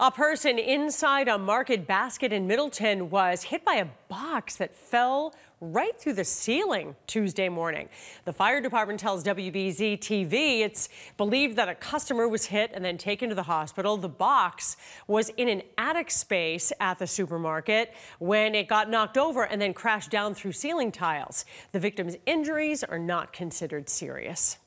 A person inside a market basket in Middleton was hit by a box that fell right through the ceiling Tuesday morning. The fire department tells WBZ TV it's believed that a customer was hit and then taken to the hospital. The box was in an attic space at the supermarket when it got knocked over and then crashed down through ceiling tiles. The victim's injuries are not considered serious.